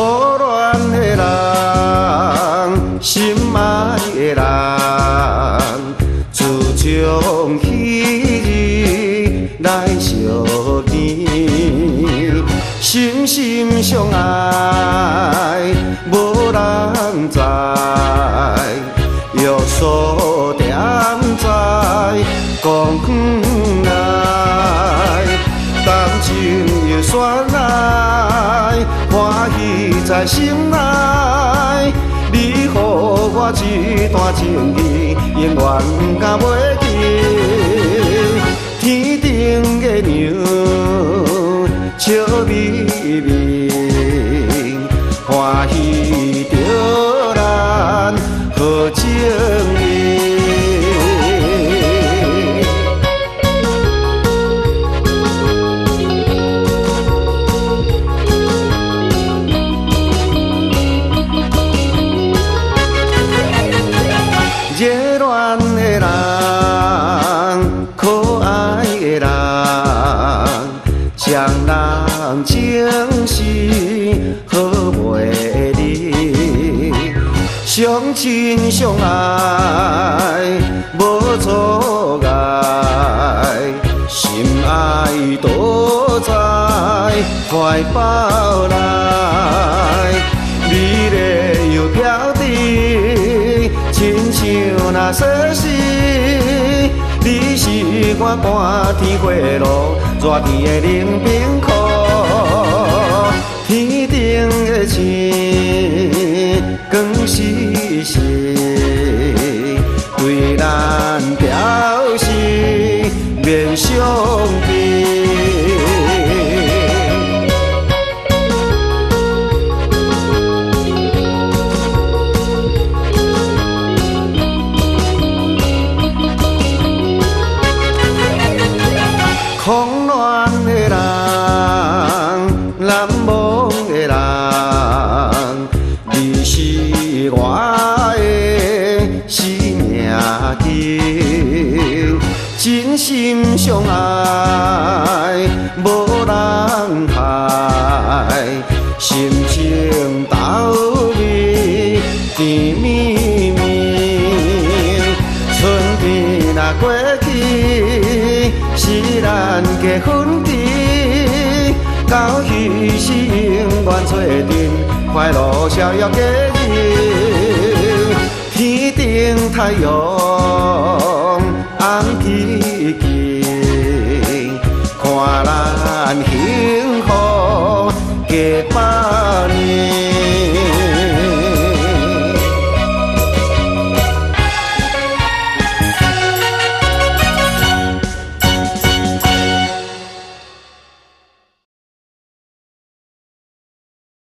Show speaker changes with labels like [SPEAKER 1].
[SPEAKER 1] 初恋的人，心爱的人，自从彼日来相见，心心相爱，无人知，约束点在公园内，感情又酸来，欢喜在心内。你予我一段情意，永远不敢袂记。天顶的娘，相亲相爱无阻碍，心爱都在怀抱内，美丽又飘滴，亲像那说诗。你是我寒天花露，热天的冷冰真心相爱，无人害，心情斗味甜蜜蜜，春天若过去，是咱结婚日，到彼时永远做阵快乐逍遥的日，天顶太阳。